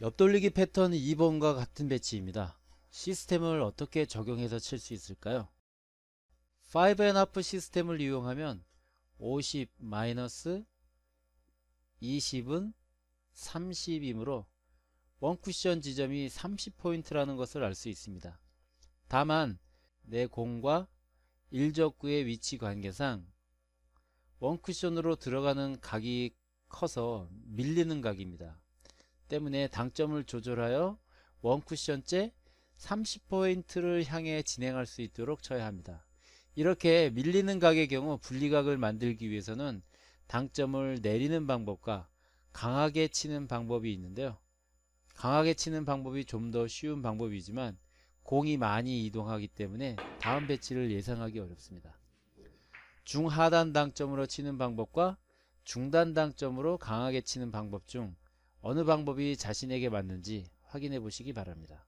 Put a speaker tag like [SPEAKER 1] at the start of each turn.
[SPEAKER 1] 옆돌리기 패턴 2번과 같은 배치입니다. 시스템을 어떻게 적용해서 칠 수 있을까요? 5&1 시스템을 이용하면 50 마이너스 20은 30이므로 원쿠션 지점이 30포인트라는 것을 알 수 있습니다. 다만 내 공과 일적구의 위치 관계상 원쿠션으로 들어가는 각이 커서 밀리는 각입니다. 때문에 당점을 조절하여 원쿠션째 30포인트를 향해 진행할 수 있도록 쳐야 합니다. 이렇게 밀리는 각의 경우 분리각을 만들기 위해서는 당점을 내리는 방법과 강하게 치는 방법이 있는데요. 강하게 치는 방법이 좀 더 쉬운 방법이지만 공이 많이 이동하기 때문에 다음 배치를 예상하기 어렵습니다. 중하단 당점으로 치는 방법과 중단 당점으로 강하게 치는 방법 중 어느 방법이 자신에게 맞는지 확인해 보시기 바랍니다.